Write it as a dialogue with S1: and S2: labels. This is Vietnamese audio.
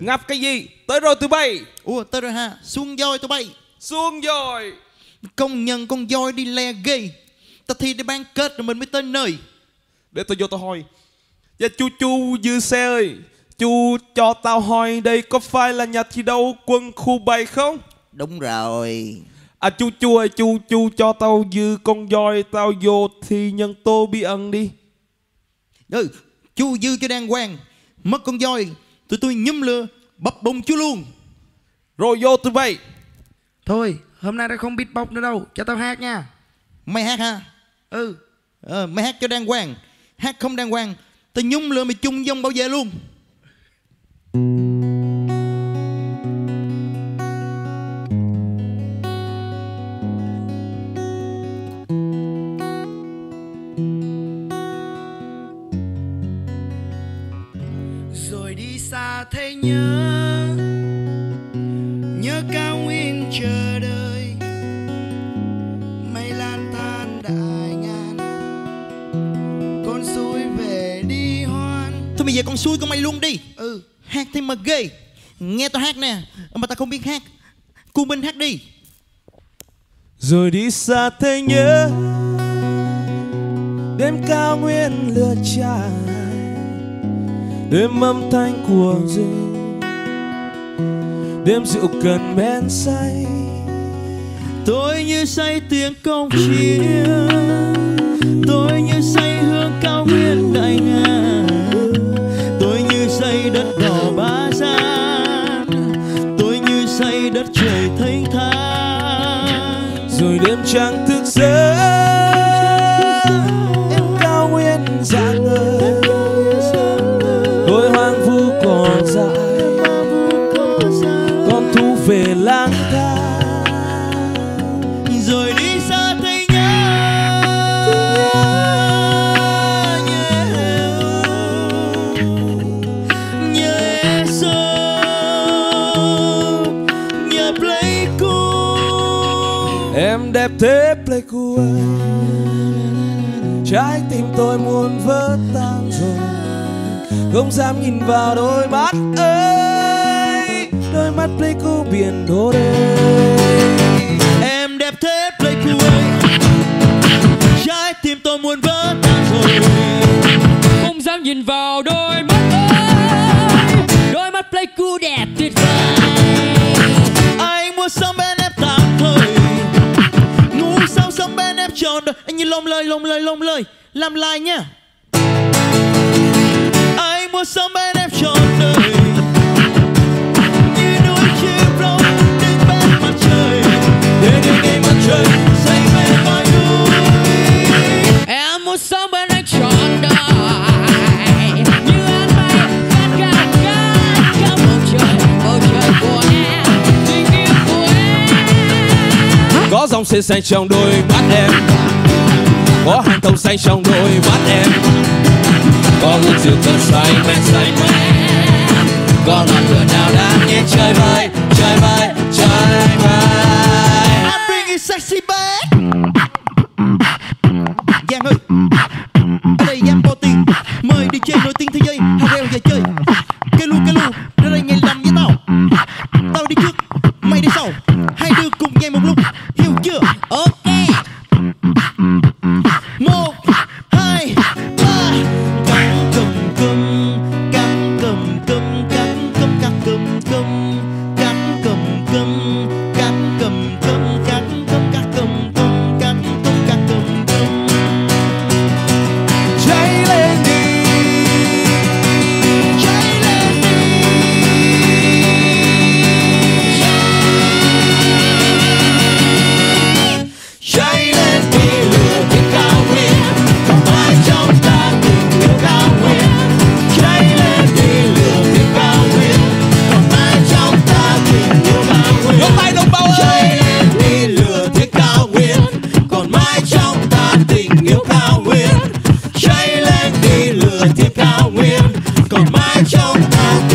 S1: Ngập cái gì? Tới rồi tụi bay.
S2: Ủa tới rồi ha Xuống voi tụi bay
S1: Xuống rồi.
S2: Công nhận con voi đi le ghê Ta thi để bán kết rồi mình mới tới nơi
S1: Để tôi vô tôi hỏi. Dạ chú chú dư xe ơi. Chú cho tao hỏi đây có phải là nhà thi đấu quân khu 7 không?
S2: Đúng rồi
S1: À chú chú ơi chú chú cho tao dư con voi tao vô thi nhân tô bí ẩn đi.
S2: Ừ Chú dư cho đàng hoàng Mất con voi Tụi tôi nhâm lừa Bập bùng chú luôn
S1: Rồi vô tụi bay.
S3: Thôi, hôm nay tao không beatbox nữa đâu, cho tao hát nha.
S2: Mày hát ha
S3: Ừ,
S2: ờ, Mày hát cho đàng hoàng Hát không đàng hoàng Tao nhung lừa mày chung dông bảo vệ luôn
S3: rồi đi xa thấy nhớ nhớ cao nguyên chờ đợi. Mây lan tan đại ngàn con suối về đi hoan.
S2: Thôi bây giờ con xui con mày luôn đi.
S3: Ừ.
S2: Hát thêm mà ghê. Nghe tao hát nè Mà tao không biết hát. Cu Minh hát đi.
S1: Rồi đi xa thế nhớ Đêm cao nguyên lửa trại Đêm âm thanh của rừng. Đêm rượu cần men say.
S2: Tôi như say tiếng công chiêng. Tôi như say hương cao nguyên đại ngàn. Tôi như say đất đỏ ba gian. Tôi như say đất trời thanh thang.
S1: Rồi đêm trăng thức giấc. Em đẹp thế Pleiku ơi Trái tim tôi muốn vỡ tan rồi. Không dám nhìn vào đôi mắt ơi Đôi mắt Pleiku biển đổ đây
S2: Em đẹp thế Pleiku ơi Trái tim tôi muốn vỡ tan rồi.
S4: Không dám nhìn vào đôi mắt ơi đôi mắt pleiku đẹp tuyệt vời.
S2: Anh muốn sống bên bên rồi Anh như lông lời lông lời lông lời Làm lại nhá Anh muốn sống bên em trọn đời
S4: em
S1: Có xanh trong đôi mắt em. Có hàng thông xanh trong đôi mắt em. Có hương rượu cơn say men say men Có ngọn lửa nào đang nghe trời vơi Trời vơi, trời vơi
S2: I'm bringing sexy back. Giang ơi Ở đây Giang có tiền Mời đi chơi nổi tiếng thế giới. Hà reo về chơi.
S1: young